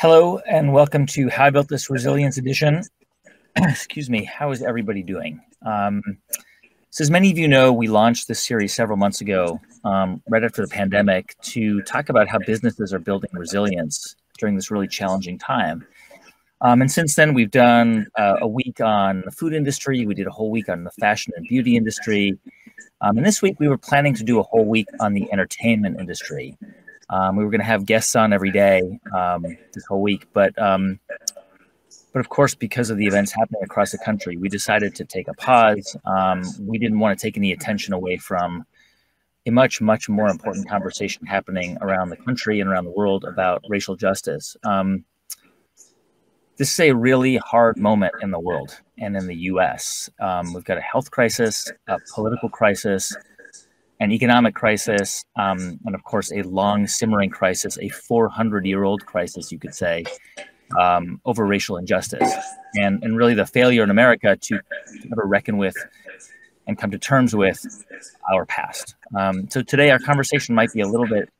Hello and welcome to How I Built This Resilience Edition. Excuse me, how is everybody doing? Um, so as many of you know, we launched this series several months ago, um, right after the pandemic, to talk about how businesses are building resilience during this really challenging time. Um, and since then, we've done uh, a week on the food industry. We did a whole week on the fashion and beauty industry. Um, and this week, we were planning to do a whole week on the entertainment industry. Um, we were going to have guests on every day um, this whole week, but um, but of course, because of the events happening across the country, we decided to take a pause. Um, we didn't want to take any attention away from a much much more important conversation happening around the country and around the world about racial justice. Um, this is a really hard moment in the world and in the U.S. Um, we've got a health crisis, a political crisis an economic crisis, um, and of course, a long simmering crisis, a 400 year old crisis, you could say, um, over racial injustice. And, and really the failure in America to ever reckon with and come to terms with our past. Um, so today, our conversation might be a little bit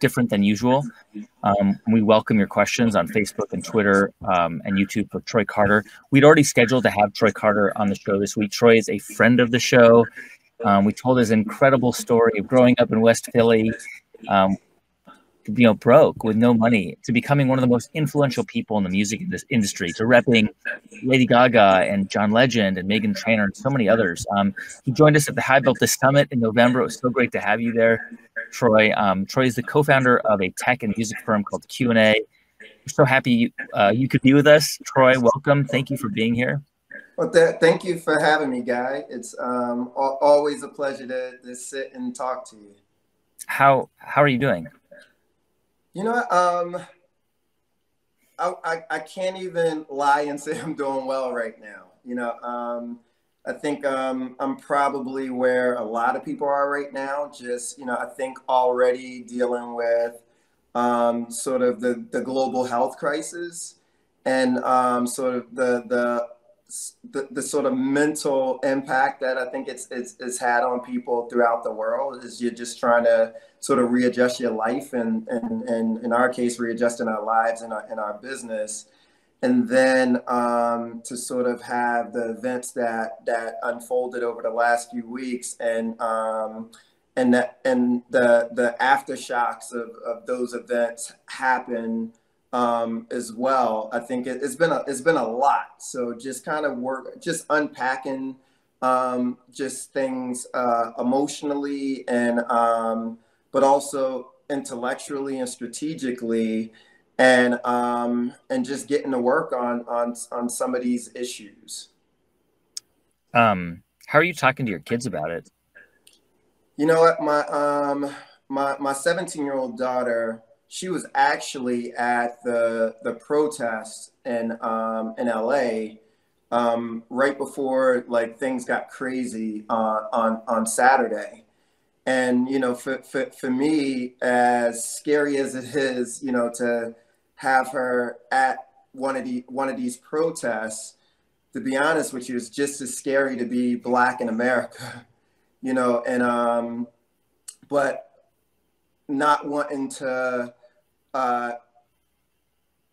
different than usual. Um, we welcome your questions on Facebook and Twitter um, and YouTube for Troy Carter. We'd already scheduled to have Troy Carter on the show this week. Troy is a friend of the show. Um, we told his incredible story of growing up in West Philly, um, you know, broke with no money, to becoming one of the most influential people in the music industry, to repping Lady Gaga and John Legend and Meghan Trainor and so many others. Um, he joined us at the High Built Summit in November. It was so great to have you there, Troy. Um, Troy is the co-founder of a tech and music firm called Q&A. We're so happy you, uh, you could be with us. Troy, welcome. Thank you for being here. Well, th- thank you for having me, Guy. It's um, always a pleasure to, to sit and talk to you. How how are you doing? You know, um, I, I, I can't even lie and say I'm doing well right now. You know, um, I think um, I'm probably where a lot of people are right now. Just you know, I think already dealing with um, sort of the the global health crisis and um, sort of the the the, the sort of mental impact that I think it's, it's, it's had on people throughout the world is you're just trying to sort of readjust your life and, and, and in our case, readjusting our lives and our, and our business. And then um, to sort of have the events that, that unfolded over the last few weeks and, um, and that, and the, the aftershocks of, of those events happen um, as well. I think it, has been a it's been a lot. So just kind of work, just unpacking um, just things uh, emotionally and um, but also intellectually and strategically, and um, and just getting to work on on on some of these issues. Um, how are you talking to your kids about it? You know what, my um my my 17 year old daughter she was actually at the the protest in um, in LA um, right before like things got crazy uh, on on Saturday. And you know, for, for for me, as scary as it is, you know, to have her at one of the one of these protests, to be honest with you, it's just as scary to be black in America, you know. And um, but not wanting to uh,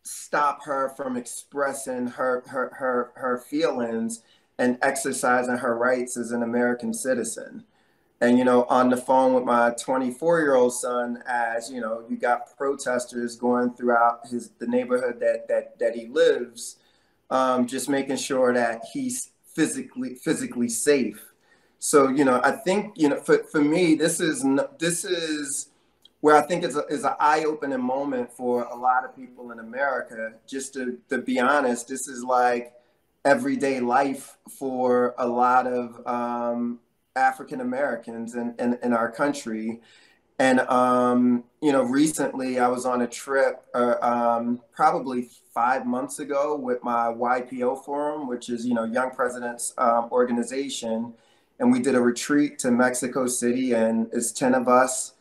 stop her from expressing her, her, her, her feelings and exercising her rights as an American citizen. And, you know, on the phone with my 24 year old son, as, you know, you got protesters going throughout his, the neighborhood that, that, that he lives, um, just making sure that he's physically, physically safe. So, you know, I think, you know, for, for me, this is, this is, where I think is, a, is an eye-opening moment for a lot of people in America. Just to, to be honest, this is like everyday life for a lot of um, African Americans in, in, in, our country. And, um, you know, recently I was on a trip uh, um, probably five months ago with my YPO Forum, which is, you know, Young Presidents um, organization. And we did a retreat to Mexico City and it's 10 of us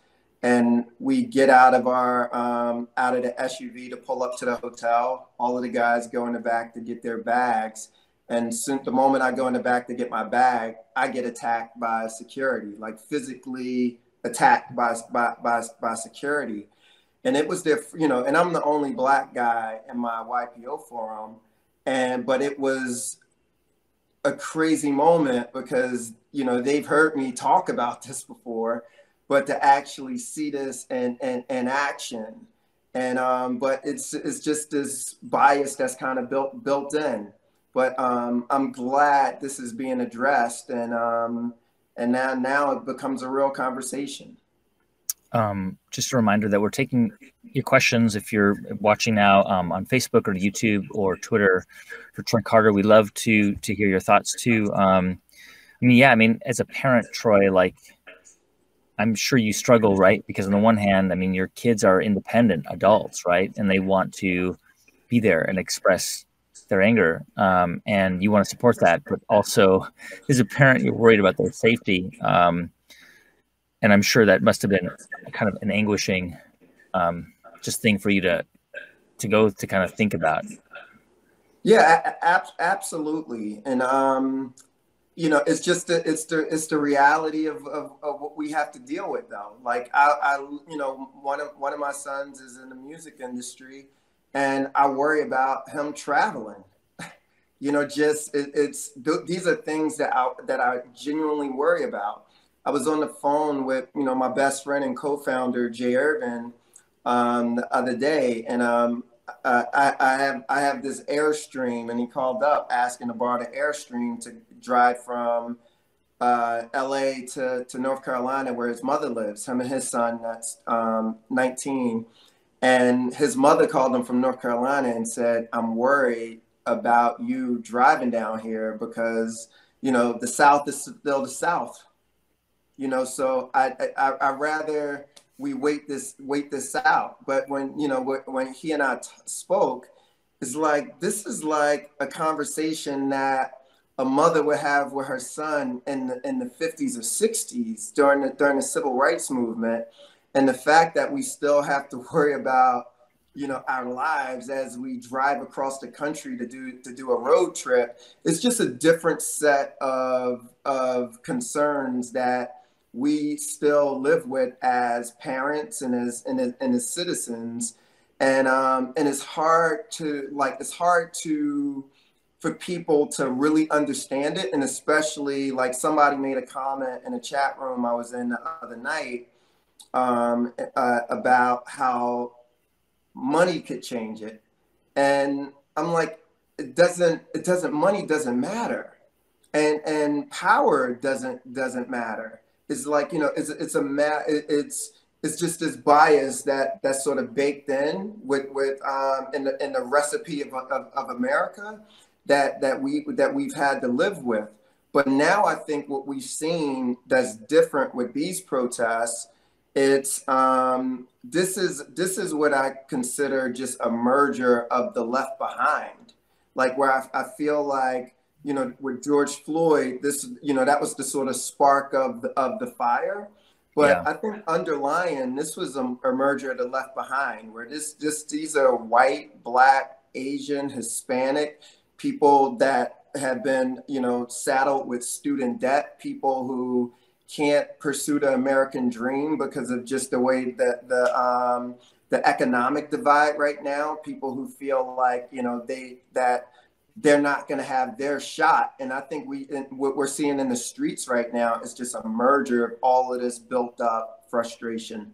and we get out of our um, out of the SUV to pull up to the hotel. All of the guys go in the back to get their bags, and soon, the moment I go in the back to get my bag, I get attacked by security, like physically attacked by by by, by security. and it was their, you know, and I'm the only black guy in my YPO forum, and but it was a crazy moment because you know they've heard me talk about this before, but to actually see this in in, in action, and um, but it's it's just this bias that's kind of built built in. But um, I'm glad this is being addressed, and um, and now now it becomes a real conversation um, just a reminder that we're taking your questions if you're watching now um, on Facebook or YouTube or Twitter for Troy Carter. We love to to hear your thoughts too. Um, I mean, yeah, I mean, as a parent, Troy, like I'm sure you struggle, right? Because on the one hand, I mean, your kids are independent adults, right, and they want to be there and express their anger, um, and you want to support that, but also as a parent, you're worried about their safety. Um, and I'm sure that must have been kind of an anguishing um, just thing for you to to go to kind of think about. Yeah, ab- absolutely, and um, you know, it's just the, it's the it's the reality of, of, of what we have to deal with, though. Like I, I, you know, one of one of my sons is in the music industry, and I worry about him traveling. you know, just it, it's these are things that I that I genuinely worry about I was on the phone with you know my best friend and co-founder Jay Irvin um, the other day, and um, I, I, have I have this airstream, and he called up asking to borrow the airstream to drive from uh, L.A. to to North Carolina, where his mother lives. Him and his son, that's um, 19, and his mother called him from North Carolina and said, "I'm worried about you driving down here because." You know, the South is still the South you know so i i i rather we wait this wait this out. But when you know when he and i spoke it's like this is like a conversation that a mother would have with her son in the in the 50s or 60s during the during the civil rights movement and the fact that we still have to worry about you know our lives as we drive across the country to do to do a road trip. It's just a different set of of concerns that we still live with as parents and as and as, and as citizens. And um and it's hard to like it's hard to for people to really understand it. And especially like somebody made a comment in a chat room i was in the other night um, uh, about how money could change it. And i'm like it doesn't it doesn't money doesn't matter. And and power doesn't doesn't matter is like you know it's it's a ma- it's it's just this bias that that's sort of baked in with with um, in the in the recipe of, of, of America that that we that we've had to live with. But now I think what we've seen that's different with these protests, it's um, this is this is what I consider just a merger of the left behind, like where I, I feel like you know, with George Floyd, this, you know, that was the sort of spark of the, of the fire. But yeah. I think underlying this was a, a merger of the left behind, where this, this, these are white, black, Asian, Hispanic people that have been, you know, saddled with student debt, people who can't pursue the American dream because of just the way that the um, the economic divide right now. People who feel like you know they that they're not going to have their shot. And I think we what we're seeing in the streets right now is just a merger of all of this built up frustration.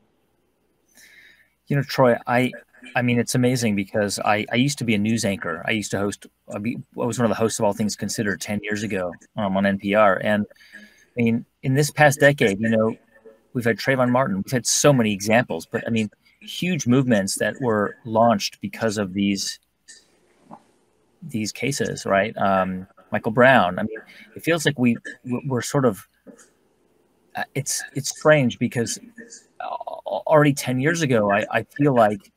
You know, Troy, I I mean, it's amazing because I, I used to be a news anchor. I used to host, I was one of the hosts of All Things Considered 10 years ago um, on NPR. And I mean, in this past decade, you know, we've had Trayvon Martin, we've had so many examples, but I mean, huge movements that were launched because of these these cases, right? Um, Michael Brown. I mean, it feels like we we're sort of. Uh, it's it's strange because already ten years ago, I, I feel like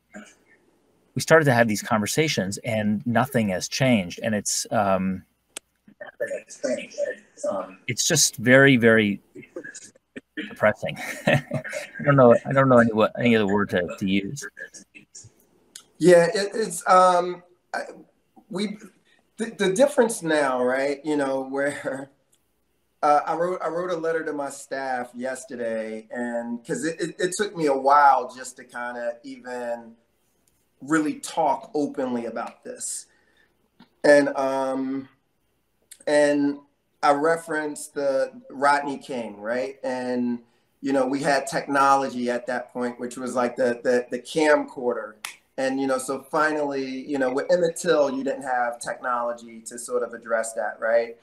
we started to have these conversations and nothing has changed, and it's um, it's just very very depressing. I don't know. I don't know any what any other word to, to use. Yeah, it, it's um, we the, the difference now, right? You know, where uh, I wrote I wrote a letter to my staff yesterday, and because it, it, it, took me a while just to kind of even really talk openly about this, and um, and I referenced the Rodney King, right, and you know we had technology at that point, which was like the the, the camcorder. And you know, so finally, you know, with Emmett Till, you didn't have technology to sort of address that, right?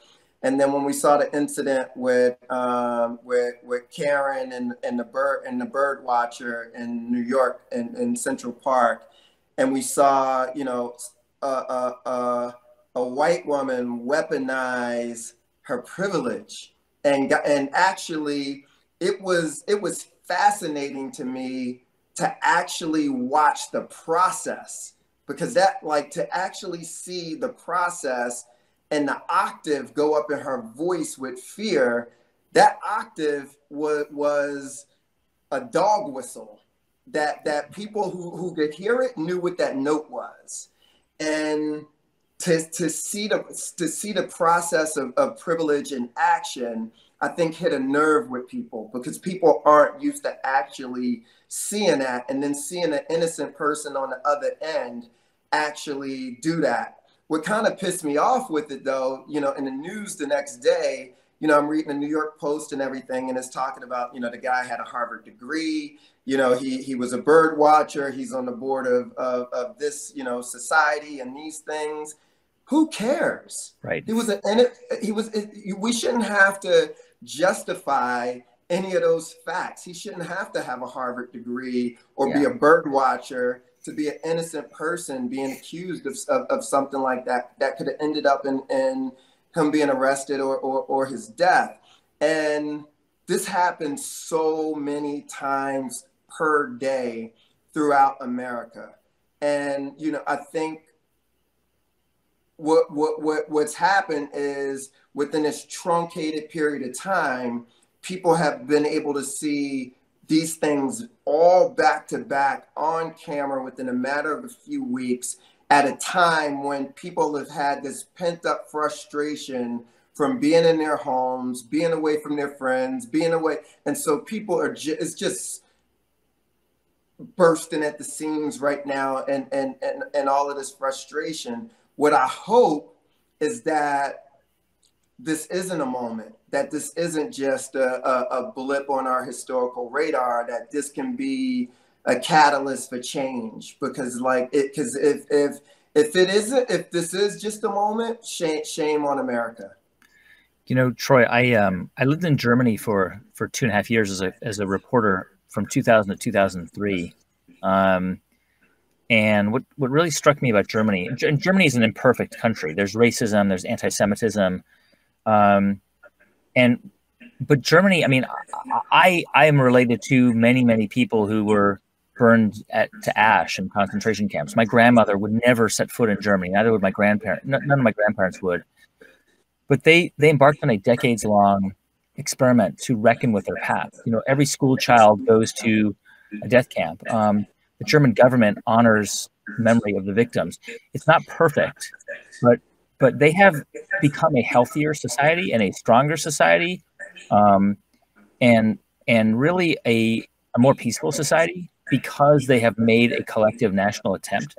And then when we saw the incident with um, with with Karen and, and the bird and the bird watcher in New York in, in Central Park, and we saw you know a, a, a, a white woman weaponize her privilege, and and actually it was it was fascinating to me to actually watch the process because that like to actually see the process and the octave go up in her voice with fear, that octave was was a dog whistle that that people who, who could hear it knew what that note was. And to, to see the to see the process of, of privilege in action, I think hit a nerve with people because people aren't used to actually seeing that and then seeing an innocent person on the other end actually do that what kind of pissed me off with it though, you know, in the news the next day, you know, I'm reading the New York Post and everything, and it's talking about, you know, the guy had a Harvard degree, you know, he he was a bird watcher, he's on the board of of, of this, you know, society and these things. Who cares? Right. He was a, and it, he was. It, we shouldn't have to justify any of those facts. He shouldn't have to have a Harvard degree or yeah. be a bird watcher to be an innocent person being accused of, of, of something like that that could have ended up in, in him being arrested or, or, or his death. And this happens so many times per day throughout America. And, you know, I think what, what, what, what's happened is within this truncated period of time, people have been able to see these things all back to back on camera within a matter of a few weeks at a time when people have had this pent up frustration from being in their homes, being away from their friends, being away. And so people are just, it's just bursting at the seams right now and, and, and, and all of this frustration. What I hope is that this isn't a moment that this isn't just a, a, a, blip on our historical radar that this can be a catalyst for change. Because like it because if if if it isn't if this is just a moment shame shame on america. You know troy i um i lived in germany for for two and a half years as a as a reporter from 2000 to 2003 um and what, what really struck me about Germany, and Germany is an imperfect country. There's racism, there's anti-Semitism, um, and but Germany, I mean, I I am related to many many people who were burned at to ash in concentration camps. My grandmother would never set foot in Germany. Neither would my grandparents. None of my grandparents would. But they they embarked on a decades long experiment to reckon with their past. You know, every school child goes to a death camp. Um, the German government honors memory of the victims. It's not perfect, but but they have become a healthier society and a stronger society, um, and and really a, a more peaceful society because they have made a collective national attempt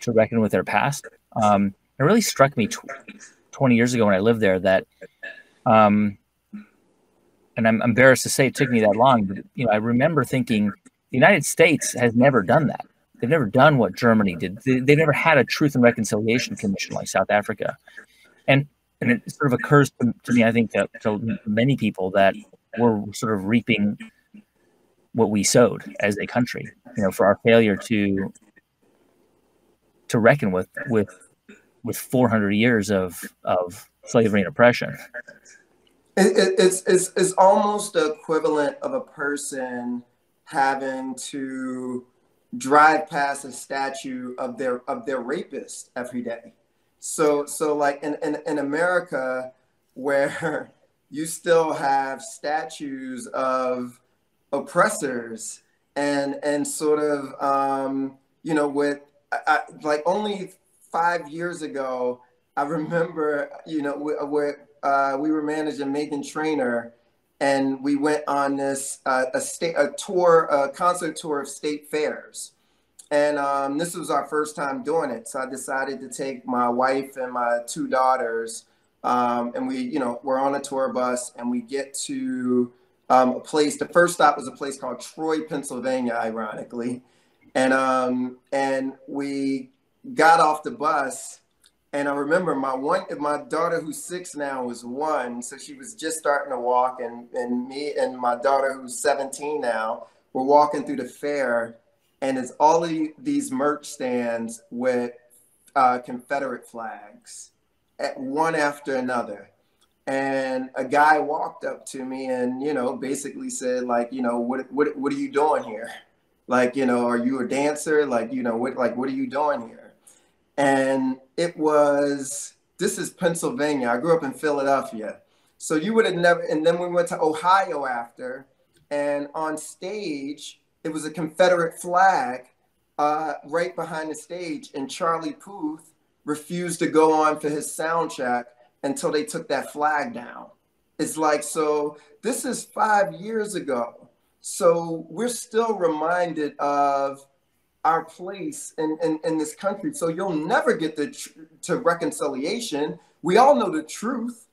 to reckon with their past. Um, it really struck me tw- 20 years ago when I lived there that, um, and I'm embarrassed to say it took me that long, but you know, I remember thinking the United States has never done that. They've never done what Germany did. They, have never had a Truth and Reconciliation Commission like South Africa, and and it sort of occurs to, to me, I think, to, to many people that we're sort of reaping what we sowed as a country. You know, for our failure to to reckon with with with 400 years of of slavery and oppression. It, it, it's, it's, it's almost the equivalent of a person having to drive past a statue of their of their rapist every day. So so like in, in, in America where you still have statues of oppressors and and sort of um, you know with I, like only five years ago I remember you know where uh, we were managing Meghan Trainor, and we went on this uh, a state a tour, a concert tour of state fairs, and um, this was our first time doing it. So I decided to take my wife and my two daughters, um, and we, you know, we're on a tour bus, and we get to um, a place. The first stop was a place called Troy, Pennsylvania, ironically, and um, and we got off the bus and I remember my one, my daughter who's six now was one, so she was just starting to walk, and and me and my daughter who's 17 now were walking through the fair, and it's all of these merch stands with uh, Confederate flags, at one after another, and a guy walked up to me and you know basically said like you know what what what are you doing here, like you know are you a dancer? Like you know what like what are you doing here and it was this is Pennsylvania. I grew up in Philadelphia, so you would have never. And then we went to Ohio after, and on stage it was a Confederate flag uh, right behind the stage, and Charlie Puth refused to go on for his sound check until they took that flag down. It's like so. This is five years ago, so we're still reminded of our place in, in, in this country. So you'll never get the tr- to reconciliation. We all know the truth,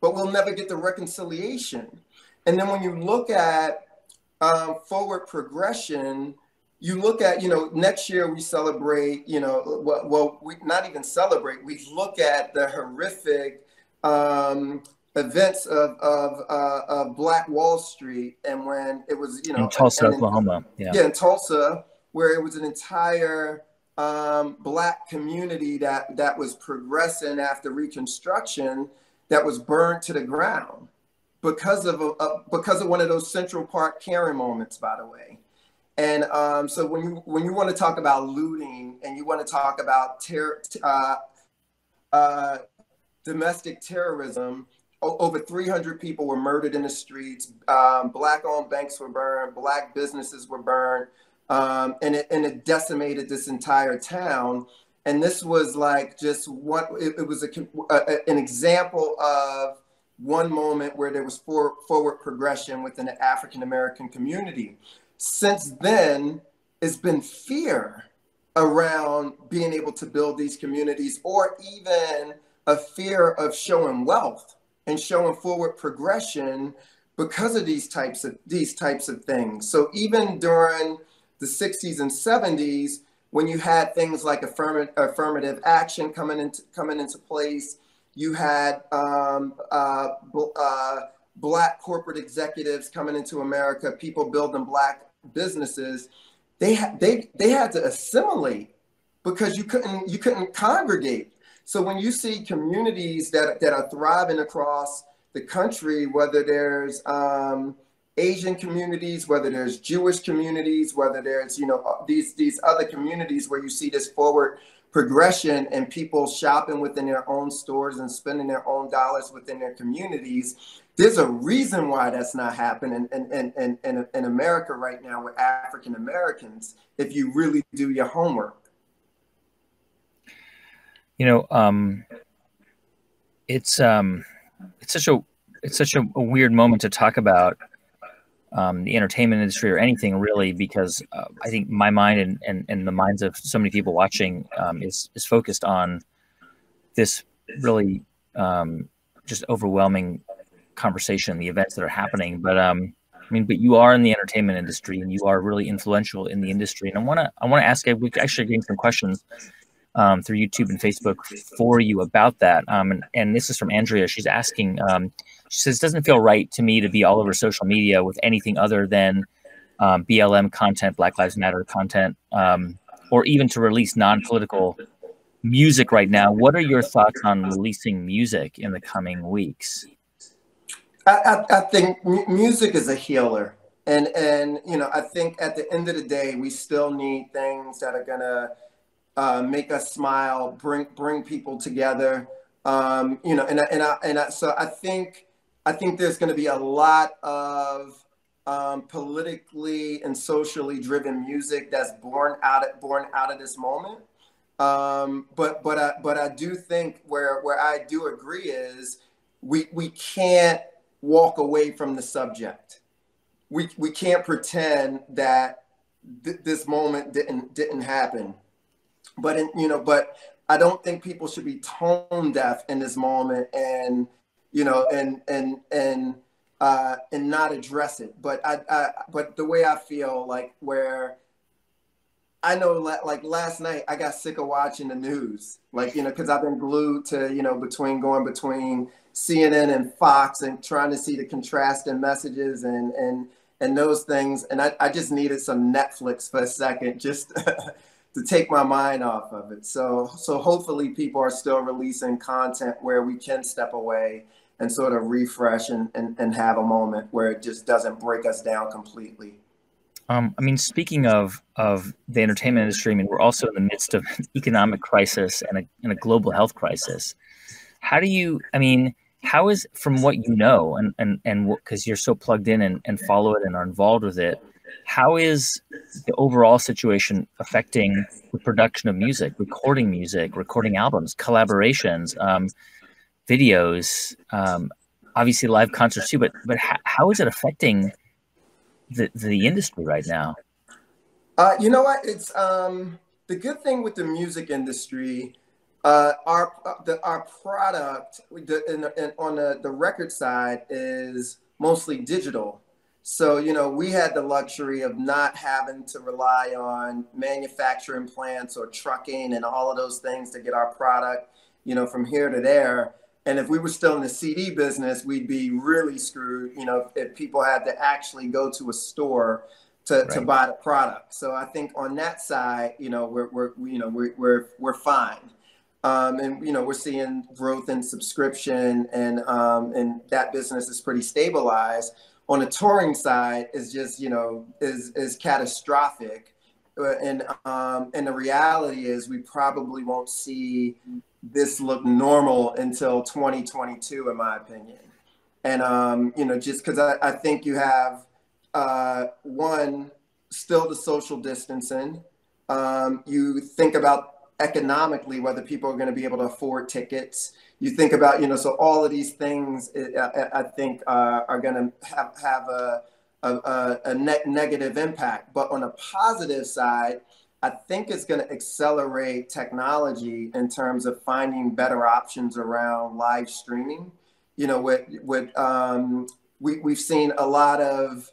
but we'll never get the reconciliation. And then when you look at um, forward progression, you look at, you know, next year we celebrate, you know, well, well we not even celebrate, we look at the horrific um, events of, of, uh, of Black Wall Street and when it was, you know, in Tulsa, Oklahoma. Yeah. yeah, in Tulsa where it was an entire um, black community that that was progressing after Reconstruction that was burned to the ground because of a, a, because of one of those Central Park Karen moments, by the way. And um, so when you when you want to talk about looting and you want to talk about ter- uh, uh, domestic terrorism, over 300 people were murdered in the streets. Um, black-owned banks were burned. Black businesses were burned um, and it and it decimated this entire town. And this was like just what it, it was a, a, an example of one moment where there was for, forward progression within the African American community. Since then, it's been fear around being able to build these communities, or even a fear of showing wealth and showing forward progression because of these types of these types of things. So even during the 60s and 70s when you had things like affirmative, action coming into coming into place. You had um, uh, uh, black corporate executives coming into America, people building black businesses. They had they they had to assimilate because you couldn't you couldn't congregate. So when you see communities that that are thriving across the country, whether there's um, Asian communities, whether there's Jewish communities, whether there's you know uh, these these other communities where you see this forward progression and people shopping within their own stores and spending their own dollars within their communities. There's a reason why that's not happening in, in, in, in, in America right now with African Americans if you really do your homework. You know, um, it's um, it's such a it's such a, a weird moment to talk about um, the entertainment industry or anything really, because uh, I think my mind and, and, and the minds of so many people watching um, is, is focused on this really um, just overwhelming conversation, the events that are happening. But um, I mean, but you are in the entertainment industry and you are really influential in the industry. And I want to I want to ask we actually getting some questions um, through YouTube and Facebook for you about that. Um, and, and, this is from Andrea. She's asking, um, she says, doesn't feel right to me to be all over social media with anything other than um, BLM content, Black Lives Matter content, um, or even to release non political music right now. What are your thoughts on releasing music in the coming weeks? I, I, I think music is a healer. And, and, you know, I think at the end of the day, we still need things that are going to uh, make us smile, bring bring people together. Um, you know, and and I, and I, so I think I think there's going to be a lot of um, politically and socially driven music that's born out of born out of this moment. Um, but but I, but I do think where where I do agree is we we can't walk away from the subject. We we can't pretend that th- this moment didn't didn't happen. But in, you know, but I don't think people should be tone deaf in this moment and you know and and and uh, and not address it. But I, I but the way I feel like where I know like last night I got sick of watching the news, like you know, because I've been glued to you know between going between CNN and Fox and trying to see the contrasting messages and and and those things, and I, I just needed some Netflix for a second just to take my mind off of it. So so hopefully people are still releasing content where we can step away and sort of refresh and, and, and have a moment where it just doesn't break us down completely. Um, I mean, speaking of of the entertainment industry, I mean, we're also in the midst of an economic crisis and a, and a global health crisis. How do you? I mean, how is from what you know and and and because you're so plugged in and, and follow it and are involved with it, how is the overall situation affecting the production of music, recording music, recording albums, collaborations, um, videos, um, obviously live concerts too? But but how, how is it affecting the, the industry right now? Uh, you know what? It's um, the good thing with the music industry. Uh, our uh, the, our product the, in, in, on the, the record side is mostly digital. So you know we had the luxury of not having to rely on manufacturing plants or trucking and all of those things to get our product you know from here to there. And if we were still in the CD business, we'd be really screwed, you know, if people had to actually go to a store to, right. to buy the product. So I think on that side, you know, we're, we're you know, we're, we're, we're fine. Um, and, you know, we're seeing growth in subscription and, um, and that business is pretty stabilized. On the touring side is just, you know, is, is catastrophic. Uh, and, um, and the reality is we probably won't see this look normal until 2022, in my opinion. And, um, you know, just because I, I, think you have uh, one, still the social distancing. Um, you think about economically whether people are going to be able to afford tickets. You think about, you know, so all of these things I, I think uh, are going to have, have a, a, a net negative impact. But on a positive side, I think it's going to accelerate technology in terms of finding better options around live streaming. You know, with with um, we we've seen a lot of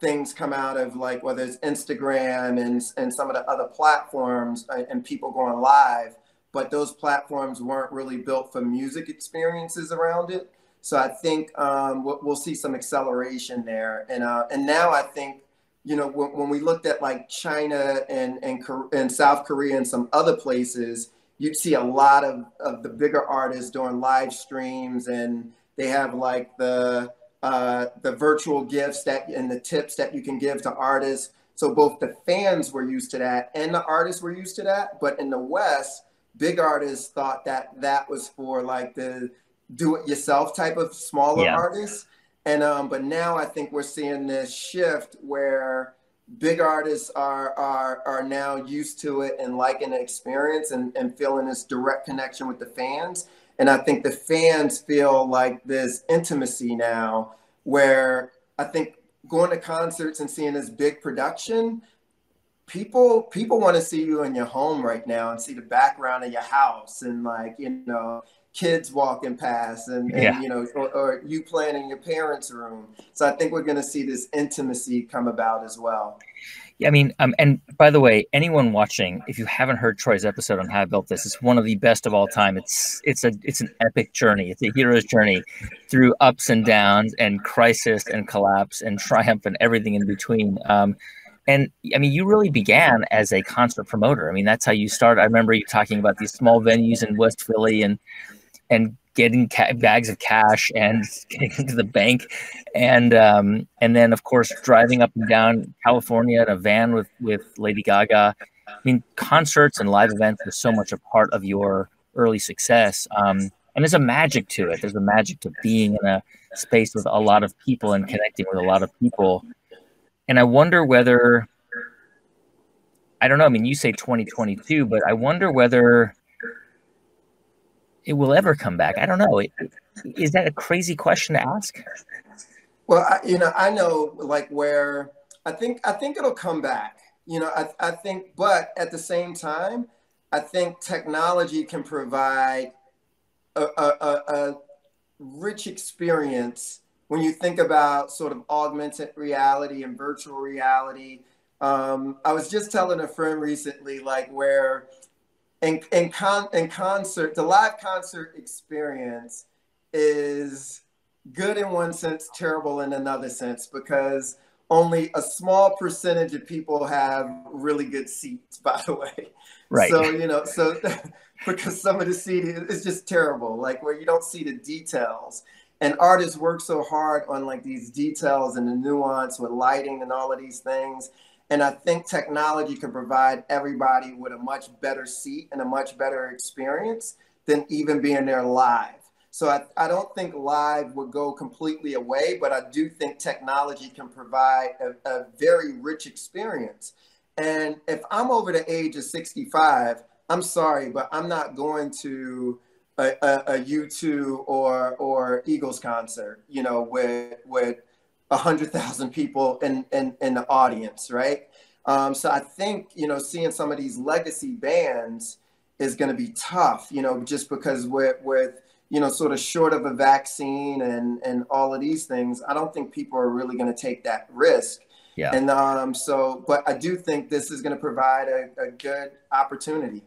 things come out of like whether it's Instagram and and some of the other platforms uh, and people going live, but those platforms weren't really built for music experiences around it. So I think um, we'll, we'll, see some acceleration there, and uh, and now I think you know, when, when we looked at like China and, and, and South Korea and some other places, you'd see a lot of, of the bigger artists doing live streams and they have like the, uh, the virtual gifts that and the tips that you can give to artists. So both the fans were used to that and the artists were used to that. But in the West, big artists thought that that was for like the do it yourself type of smaller yeah. artists. And um, but now I think we're seeing this shift where big artists are are are now used to it and liking the experience and, and feeling this direct connection with the fans. And I think the fans feel like this intimacy now where I think going to concerts and seeing this big production, people people want to see you in your home right now and see the background of your house and like, you know, kids walking past and, and yeah. you know or, or, you playing in your parents room so i think we're going to see this intimacy come about as well yeah i mean um, and by the way anyone watching if you haven't heard troy's episode on how i built this it's one of the best of all time it's it's a it's an epic journey it's a hero's journey through ups and downs and crisis and collapse and triumph and everything in between um, and I mean, you really began as a concert promoter. I mean, that's how you started. I remember you talking about these small venues in West Philly and and getting ca- bags of cash and getting into the bank and um, and then of course driving up and down California in a van with with Lady Gaga. I mean, concerts and live events are so much a part of your early success. Um, and there's a magic to it. There's a magic to being in a space with a lot of people and connecting with a lot of people. And I wonder whether I don't know. I mean, you say 2022, but I wonder whether it will ever come back? I don't know. Is that a crazy question to ask? Well, I, you know, I know like where I think I think it'll come back. You know, I, I think, but at the same time, I think technology can provide a, a, a, a rich experience when you think about sort of augmented reality and virtual reality. Um, I was just telling a friend recently, like where in in, con, in concert, the live concert experience is good in one sense, terrible in another sense, because only a small percentage of people have really good seats, by the way. Right. So, you know, so because some of the seating is just terrible, like where you don't see the details. And artists work so hard on like these details and the nuance with lighting and all of these things. And I think technology can provide everybody with a much better seat and a much better experience than even being there live. So I, I don't think live would go completely away, but I do think technology can provide a, a very rich experience. And if I'm over the age of 65, I'm sorry, but I'm not going to a, a, a U2 or or Eagles concert, you know, with with a hundred thousand people in, in in the audience, right? Um, so I think you know, seeing some of these legacy bands is going to be tough, you know, just because with with you know, sort of short of a vaccine and and all of these things, I don't think people are really going to take that risk. Yeah. And um, so, but I do think this is going to provide a, a good opportunity.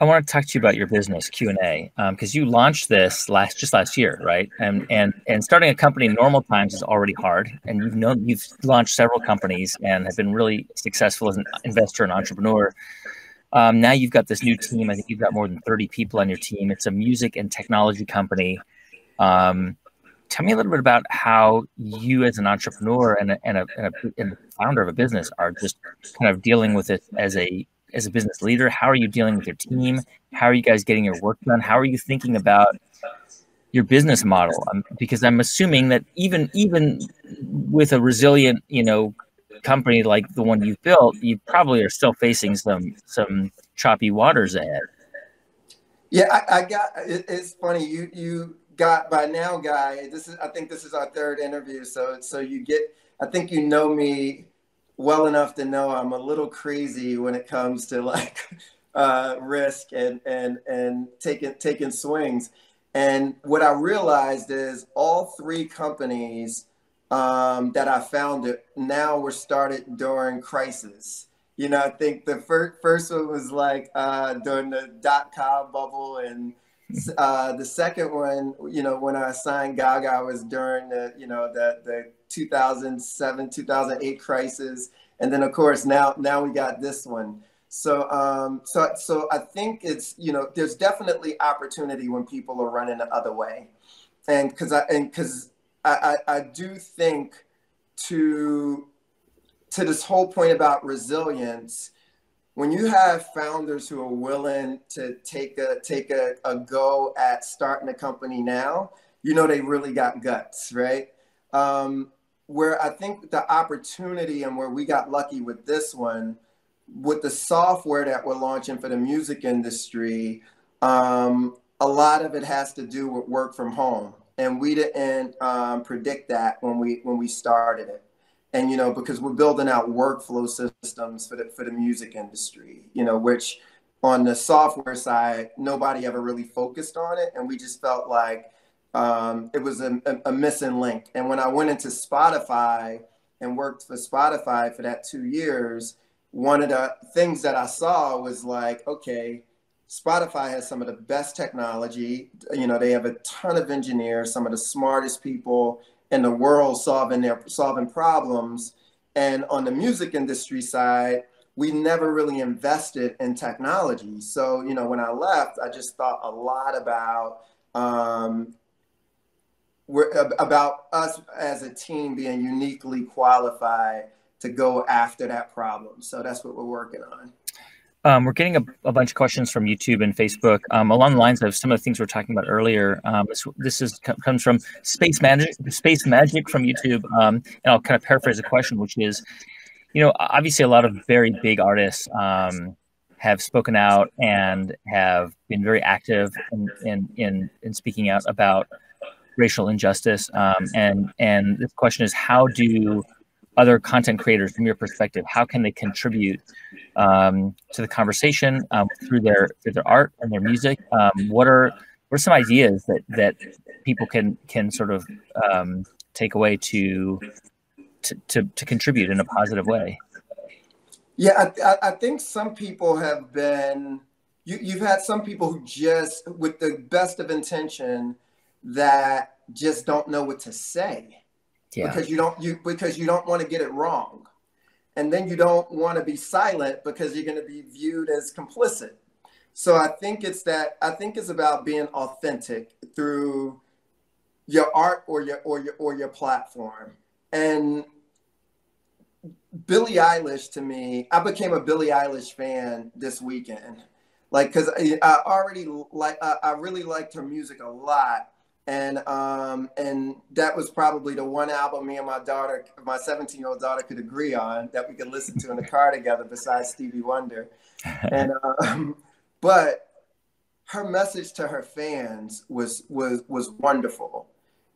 I want to talk to you about your business Q and A because um, you launched this last just last year, right? And and and starting a company in normal times is already hard. And you've known you've launched several companies and have been really successful as an investor and entrepreneur. Um, now you've got this new team. I think you've got more than 30 people on your team. It's a music and technology company. Um, tell me a little bit about how you, as an entrepreneur and a, and, a, and, a, and a founder of a business, are just kind of dealing with it as a as a business leader. How are you dealing with your team? How are you guys getting your work done? How are you thinking about your business model? Um, because I'm assuming that even even with a resilient, you know, company like the one you've built, you probably are still facing some some choppy waters ahead. Yeah, I, I got. It, it's funny you you got by now, guy. This is I think this is our third interview, so so you get. I think you know me well enough to know I'm a little crazy when it comes to like uh, risk and and and taking taking swings. And what I realized is all three companies um, that I founded now were started during crisis. You know, I think the first first one was like uh, during the dot com bubble, and uh, the second one, you know, when I signed Gaga was during the you know the the 2007 2008 crisis, and then of course now now we got this one. So um, so so I think it's you know there's definitely opportunity when people are running the other way, and because I and because I, I, I do think to to this whole point about resilience, when you have founders who are willing to take a take a, a go at starting a company now, you know they really got guts, right? Um, where I think the opportunity and where we got lucky with this one, with the software that we're launching for the music industry, um, a lot of it has to do with work from home. And we didn't um, predict that when we when we started it. And you know because we're building out workflow systems for the for the music industry you know which on the software side nobody ever really focused on it. And we just felt like um, it was a, a, missing link and when i went into spotify and worked for spotify for that two years one of the things that i saw was like okay Spotify has some of the best technology. You know, they have a ton of engineers, some of the smartest people in the world solving their solving problems. And on the music industry side, we never really invested in technology. So, you know, when I left, I just thought a lot about um, about us as a team being uniquely qualified to go after that problem. So that's what we're working on. Um, we're getting a, a, bunch of questions from YouTube and Facebook um, along the lines of some of the things we are talking about earlier. Um, this, this is comes from Space Magic, Space Magic from YouTube, um, and I'll kind of paraphrase the question, which is, you know, obviously a lot of very big artists um, have spoken out and have been very active in in in, in speaking out about racial injustice. Um, and and the question is, how do other content creators, from your perspective, how can they contribute um, to the conversation um, through their through their art and their music? Um, what are what are some ideas that that people can can sort of um, take away to, to to to contribute in a positive way? Yeah, I, I think some people have been. You, you've had some people who just, with the best of intention, that just don't know what to say yeah. because you don't you because you don't want to get it wrong and then you don't want to be silent because you're going to be viewed as complicit so i think it's that i think it's about being authentic through your art or your or your or your platform and Billie Eilish to me, I became a Billie Eilish fan this weekend. Like, cause I, I already like, I, I, really liked her music a lot. And, um, and that was probably the one album me and my daughter, my 17 year old daughter could agree on that we could listen to in the car together besides Stevie Wonder. And, um, but her message to her fans was, was, was wonderful.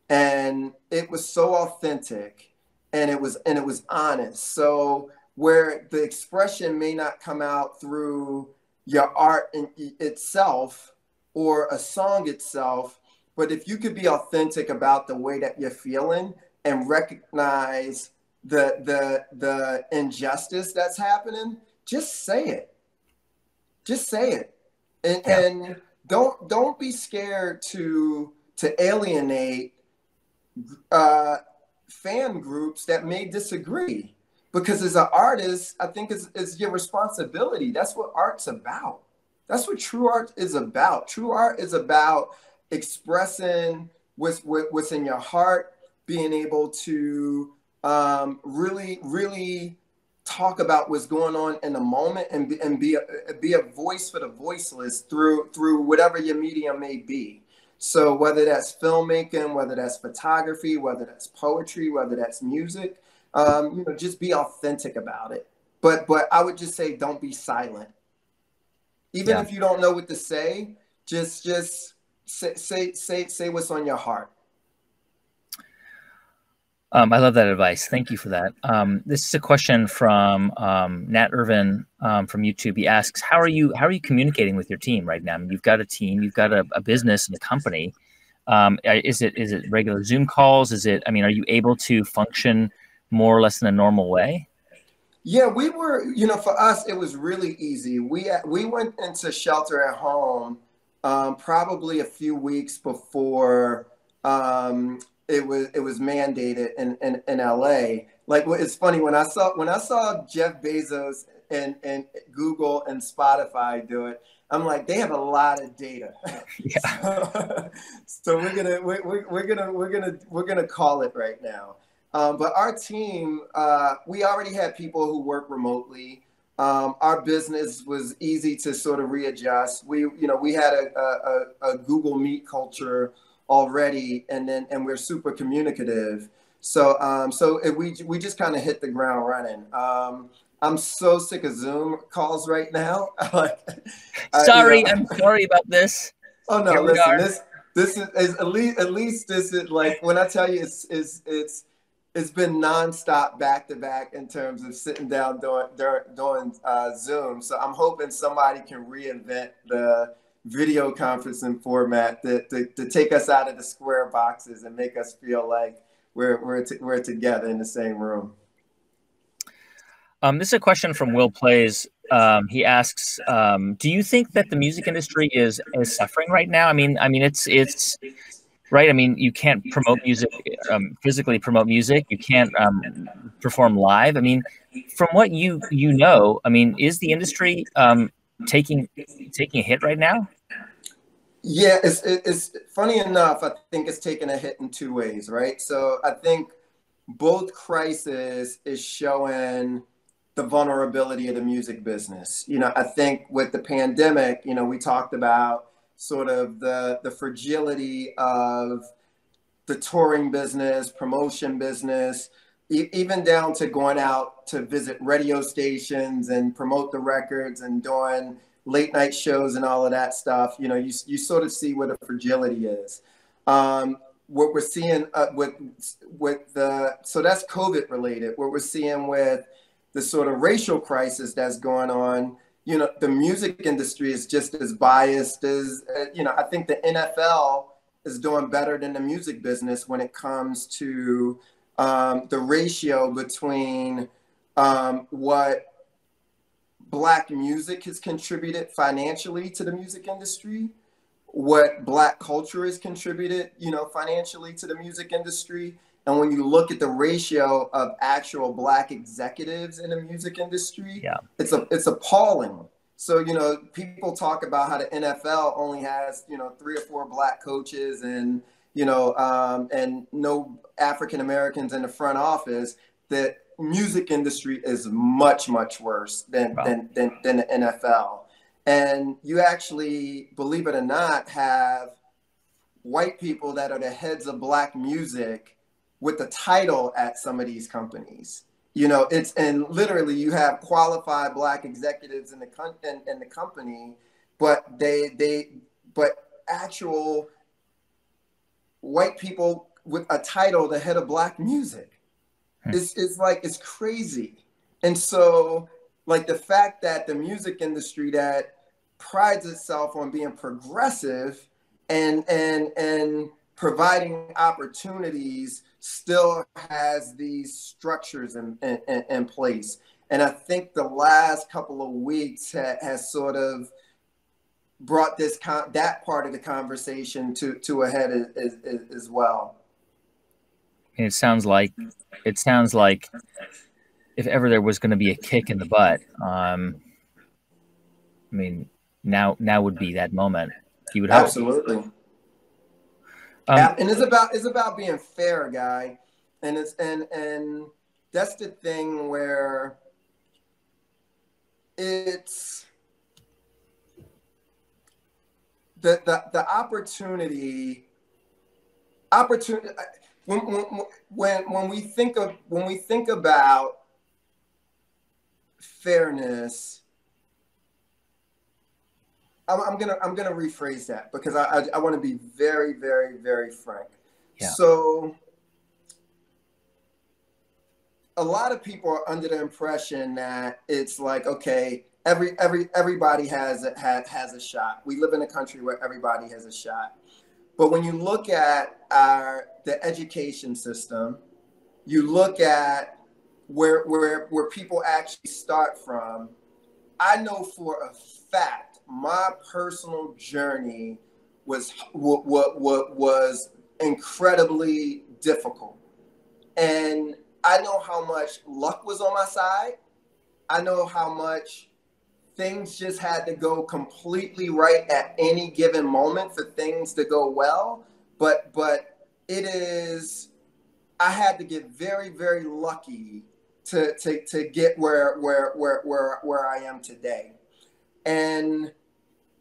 And it was so authentic and it was and it was honest. So where the expression may not come out through your art in itself or a song itself, but if you could be authentic about the way that you're feeling and recognize the the the injustice that's happening, just say it. Just say it. And yeah. and don't don't be scared to to alienate uh fan groups that may disagree because as an artist i think it's, it's your responsibility that's what art's about that's what true art is about true art is about expressing what's what's in your heart being able to um, really really talk about what's going on in the moment and be, and be a, be a voice for the voiceless through through whatever your medium may be so whether that's filmmaking, whether that's photography, whether that's poetry, whether that's music, um, you know, just be authentic about it. But but I would just say don't be silent. Even yeah. if you don't know what to say, just just say say say say what's on your heart. Um, I love that advice. Thank you for that. Um, this is a question from um, Nat Irvin um, from YouTube. He asks, "How are you? How are you communicating with your team right now? I mean, you've got a team, you've got a, a business and a company. Um, is it is it regular Zoom calls? Is it? I mean, are you able to function more or less in a normal way?" Yeah, we were. You know, for us, it was really easy. We we went into shelter at home um, probably a few weeks before um, it was it was mandated in, in, in LA. Like it's funny when I saw when I saw Jeff Bezos and, and Google and Spotify do it, I'm like, they have a lot of data. Yeah. so, so, we're gonna we're, we're gonna we're gonna we're gonna call it right now. Um, but our team, uh, we already had people who work remotely. Um, our business was easy to sort of readjust. We, you know, we had a, a, a Google Meet culture already, and then and we're super communicative. So um, so we we just kind of hit the ground running. Um, I'm so sick of Zoom calls right now. like, sorry, I, you know, I'm sorry about this. Oh no, Here listen, this this is, is, at least at least this is like when I tell you it's it's it's it's been nonstop back to back in terms of sitting down doing doing uh, Zoom. So I'm hoping somebody can reinvent the video conferencing format to, to, to take us out of the square boxes and make us feel like we're, we're, t- we're together in the same room. Um, this is a question from Will Plays. Um, he asks, um, "Do you think that the music industry is is suffering right now? I mean, I mean, it's it's right. I mean, you can't promote music um, physically. Promote music. You can't um, perform live. I mean, from what you you know, I mean, is the industry um, taking taking a hit right now? Yeah, it's it's funny enough. I think it's taking a hit in two ways, right? So I think both crisis is showing the vulnerability of the music business. You know, I think with the pandemic, you know, we talked about sort of the the fragility of the touring business, promotion business, e- even down to going out to visit radio stations and promote the records and doing late night shows and all of that stuff. You know, you you sort of see where the fragility is. Um, what we're seeing uh, with with the so that's COVID related. What we're seeing with the sort of racial crisis that's going on. You know, the music industry is just as biased as uh, you know. I think the NFL is doing better than the music business when it comes to um, the ratio between um, what black music has contributed financially to the music industry what black culture has contributed you know financially to the music industry and when you look at the ratio of actual black executives in the music industry yeah. it's a it's appalling so you know people talk about how the nfl only has you know three or four black coaches and you know um, and no african americans in the front office The music industry is much much worse than wow. than, than than the nfl and you actually, believe it or not, have white people that are the heads of black music with the title at some of these companies. You know, it's and literally you have qualified black executives in the con- in, in the company, but they they but actual white people with a title, the head of black music. Hmm. It's, it's like it's crazy. And so like the fact that the music industry that prides itself on being progressive and and and providing opportunities still has these structures in, in, in place and i think the last couple of weeks ha, has sort of brought this con- that part of the conversation to to a head as, as, as well it sounds like it sounds like if ever there was going to be a kick in the butt, um, I mean, now now would be that moment. You would hope. Um, and it's about it's about being fair, guy, and it's and and that's the thing where it's the the, the opportunity opportunity when, when when we think of when we think about fairness. I'm, I'm, gonna I'm gonna rephrase that because I I, I want to be very very very frank. Yeah. So a lot of people are under the impression that it's like okay every every everybody has a, has, has a shot. We live in a country where everybody has a shot. But when you look at our the education system, you look at where where where people actually start from, I know for a fact my personal journey was what what, what was incredibly difficult. And I know how much luck was on my side. I know how much things just had to go completely right at any given moment for things to go well. But but it is I had to get very, very lucky to to to get where where where where where I am today. And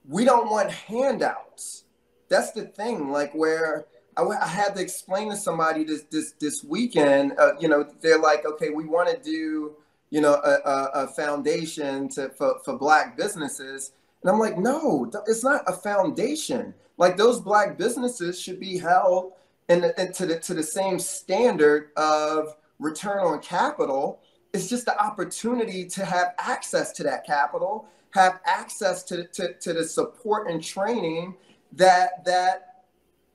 we don't want handouts. That's the thing. Like where I, I had to explain to somebody this this this weekend. Uh, you know, they're like, okay, we want to do you know a, a, a foundation to for, for black businesses. And I'm like, no, it's not a foundation. Like those black businesses should be held in to the to the same standard of return on capital. It's just the opportunity to have access to that capital, have access to, to, to the support and training that that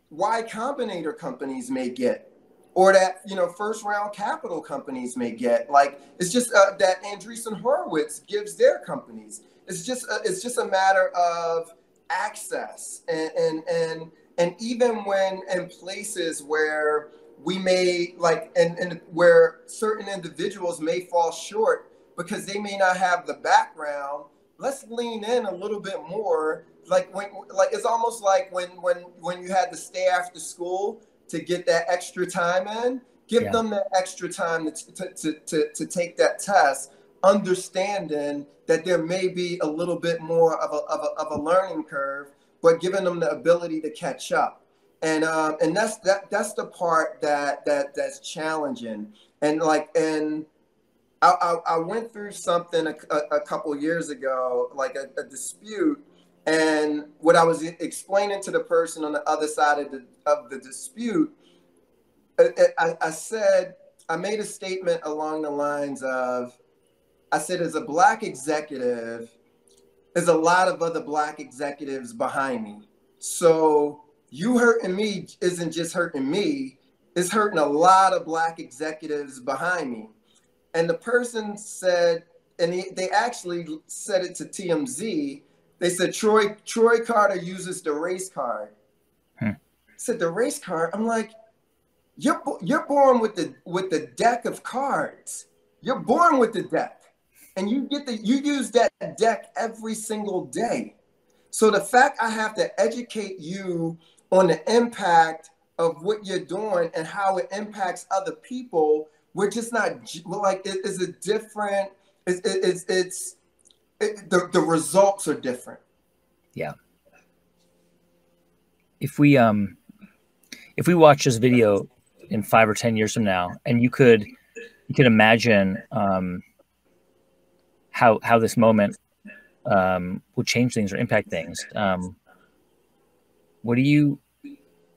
Y Combinator companies may get, or that you know first round capital companies may get. Like it's just uh, that Andreessen Horowitz gives their companies. It's just uh, it's just a matter of access and and and and even when in places where we may like and, and where certain individuals may fall short because they may not have the background let's lean in a little bit more. Like when like it's almost like when when when you had to stay after school to get that extra time in give yeah. them that extra time to, to, to, to, to take that test understanding that there may be a little bit more of a, of a, of a learning curve but giving them the ability to catch up. And um, and that's that that's the part that that that's challenging. And like and I, I, went through something a, a, a couple years ago, like a, a, dispute, and what I was explaining to the person on the other side of the of the dispute, I, I said I made a statement along the lines of, I said, as a black executive, there's a lot of other black executives behind me. So you hurting me isn't just hurting me, it's hurting a lot of black executives behind me. And the person said, and he, they actually said it to TMZ. They said Troy Troy Carter uses the race card. Hmm. Said the race card. I'm like, you're you're born with the with the deck of cards. You're born with the deck, and you get the you use that deck every single day. So the fact I have to educate you on the impact of what you're doing and how it impacts other people, we're just not like it is a different. It's it's, it's it, the the results are different. Yeah. If we um, if we watch this video in five or ten years from now, and you could you could imagine um, how how this moment um, will change things or impact things. Um, what do you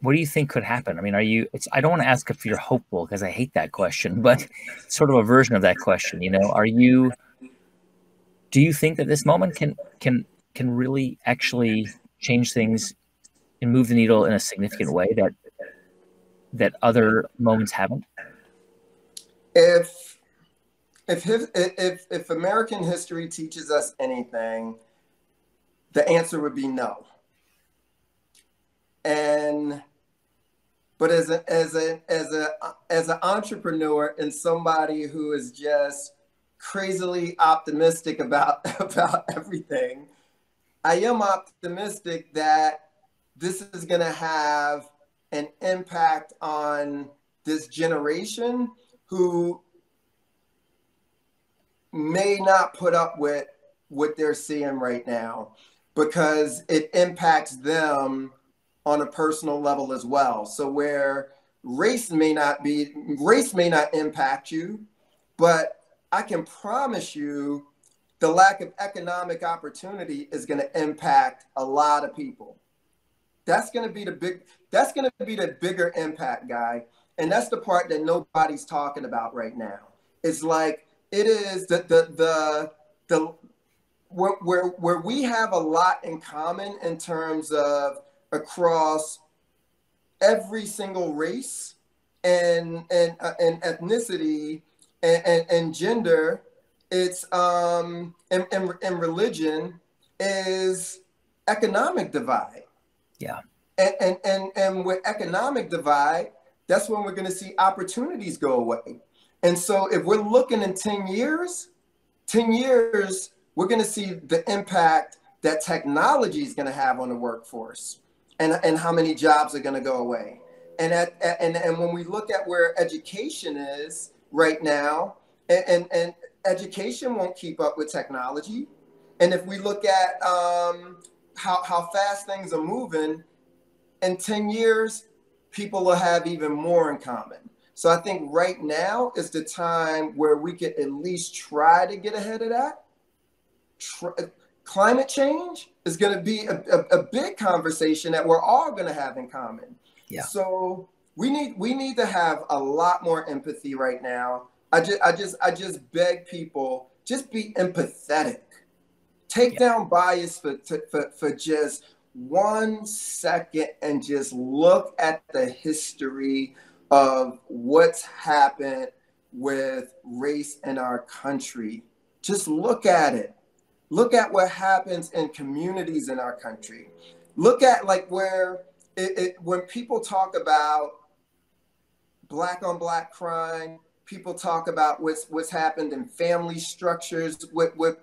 what do you think could happen? I mean, are you? It's I don't want to ask if you're hopeful because I hate that question, but sort of a version of that question. You know, are you? Do you think that this moment can can can really actually change things and move the needle in a significant way that that other moments haven't? If if if if American history teaches us anything, the answer would be no. And but as a as a as a as an entrepreneur and somebody who is just crazily optimistic about about everything, I am optimistic that this is going to have an impact on this generation who may not put up with what they're seeing right now because it impacts them on a personal level as well. So where race may not be race may not impact you, but I can promise you the lack of economic opportunity is going to impact a lot of people. That's going to be the big that's going to be the bigger impact guy. And that's the part that nobody's talking about right now. It's like it is the the the the where, where where we have a lot in common in terms of across every single race and and uh, and ethnicity and, and, and, gender. It's um and, and, and religion is economic divide. Yeah. And and and, and with economic divide that's when we're going to see opportunities go away. And so if we're looking in 10 years 10 years we're going to see the impact that technology is going to have on the workforce and, and how many jobs are going to go away. And, at, and, and when we look at where education is right now, and, and, and education won't keep up with technology. And if we look at um, how, how fast things are moving, in 10 years, people will have even more in common. So I think right now is the time where we could at least try to get ahead of that. Try, climate change is going to be a, a, a, big conversation that we're all going to have in common. Yeah. So we need we need to have a lot more empathy right now. I just I just I just beg people just be empathetic. Take yeah. down bias for, for for just one second and just look at the history of what's happened with race in our country. Just look at it Look at what happens in communities in our country. Look at like where it, it, when people talk about black on black crime, people talk about what's what's happened in family structures. What, what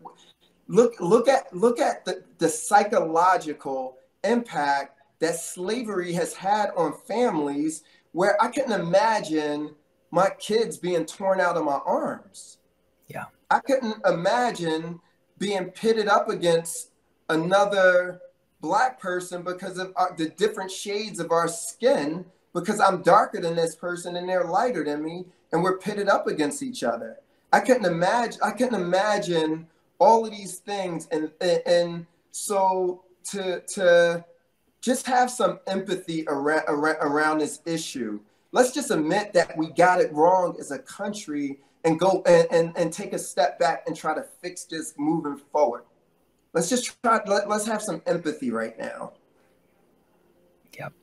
look look at look at the, the psychological impact that slavery has had on families where I couldn't imagine my kids being torn out of my arms. Yeah. I couldn't imagine being pitted up against another black person because of our, the different shades of our skin because I'm darker than this person and they're lighter than me, and we're pitted up against each other. I couldn't imagine. I couldn't imagine all of these things, and and so to to just have some empathy around around, around this issue. Let's just admit that we got it wrong as a country and go and, and, and take a step back and try to fix this moving forward. Let's just try let, let's have some empathy right now. Yep.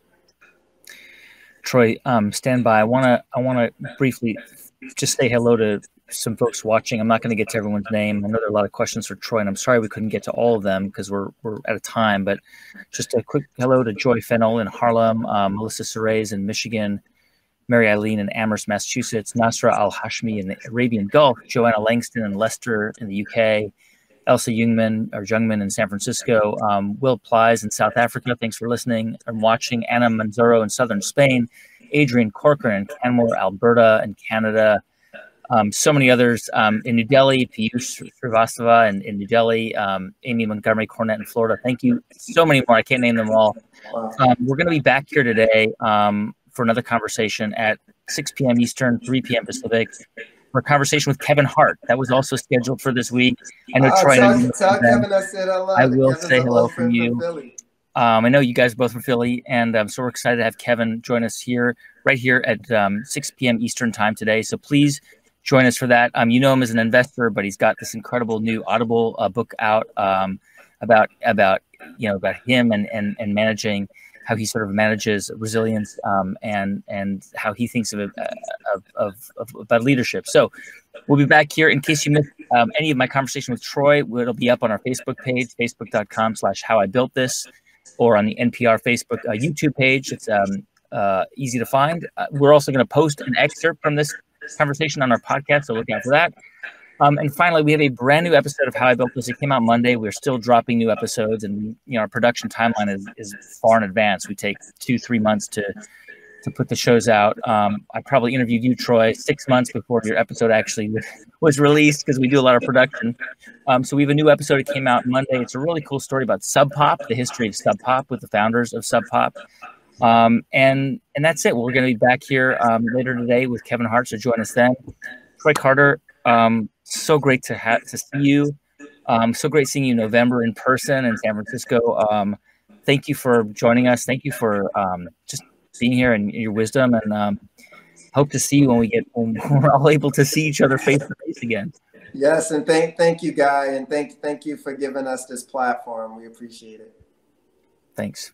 Troy, um, stand by. I wanna I wanna briefly just say hello to some folks watching. I'm not going to get to everyone's name. I know there are a lot of questions for Troy, and I'm sorry we couldn't get to all of them because we're we're out of time. But just a quick hello to Joy Fennell in Harlem, um, Melissa Serays in Michigan, Mary Eileen in Amherst, Massachusetts, Nasra Al Hashmi in the Arabian Gulf, Joanna Langston in Leicester in the UK, Elsa Jungman or Jungman in San Francisco, um, Will Plies in South Africa. Thanks for listening and watching. Anna Manzaro in southern Spain, Adrian Corcoran in Canmore, Alberta, in Canada um, so many others um, in New Delhi, Piyush Srivastava in, in New Delhi, um, Amy Montgomery Cornett in Florida. Thank you. So many more. I can't name them all. Um, we're going to be back here today um, for another conversation at 6 p.m. Eastern, 3 p.m. Pacific. For a conversation with Kevin Hart. That was also scheduled for this week. I know uh, Troy. Tell, tell Kevin I said hello. I will Kevin's say hello from you. Um, I know you guys are both from Philly, and um, so we're excited to have Kevin join us here, right here at um, 6 p.m. Eastern time today. So please join us for that. Um, you know him as an investor, but he's got this incredible new Audible uh, book out um, about about you know about him and and and managing how he sort of manages resilience um, and and how he thinks of, of, of, of, about leadership. So we'll be back here in case you missed um, any of my conversation with Troy. It'll be up on our Facebook page, facebook.com slash how I built this, or on the NPR Facebook uh, YouTube page. It's um, uh, easy to find. Uh, we're also going to post an excerpt from this conversation on our podcast, so look out for that. Um, and finally, we have a brand new episode of How I Built This. It came out Monday. We're still dropping new episodes, and you know our production timeline is, is far in advance. We take two, three months to to put the shows out. Um, I probably interviewed you, Troy, six months before your episode actually was released because we do a lot of production. Um, so we have a new episode. It came out Monday. It's a really cool story about Sub Pop, the history of Sub Pop with the founders of Sub Pop. Um, and and that's it. We're going to be back here um, later today with Kevin Hart. So join us then. Troy Carter, um, so great to have to see you. Um, so great seeing you in November in person in San Francisco. Um, thank you for joining us. Thank you for um, just being here and your wisdom. And um, hope to see you when we get when we're all able to see each other face to face again. Yes, and thank thank you, Guy, and thank thank you for giving us this platform. We appreciate it. Thanks.